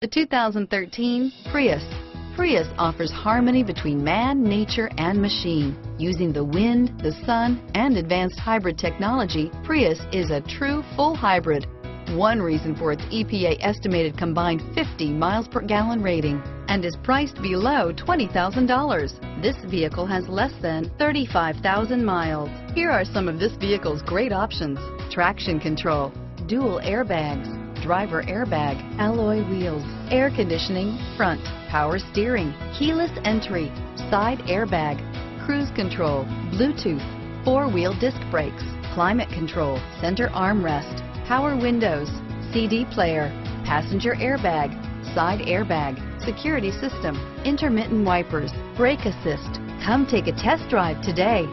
The 2013 Prius. Prius offers harmony between man, nature, and machine. Using the wind, the sun, and advanced hybrid technology, Prius is a true full hybrid. One reason for its EPA estimated combined 50 miles per gallon rating and is priced below $20,000. This vehicle has less than 35,000 miles. Here are some of this vehicle's great options. Traction control, dual airbags, driver airbag, alloy wheels, air conditioning, front, power steering, keyless entry, side airbag, cruise control, Bluetooth, four-wheel disc brakes, climate control, center armrest, power windows, CD player, passenger airbag, side airbag, security system, intermittent wipers, brake assist. Come take a test drive today.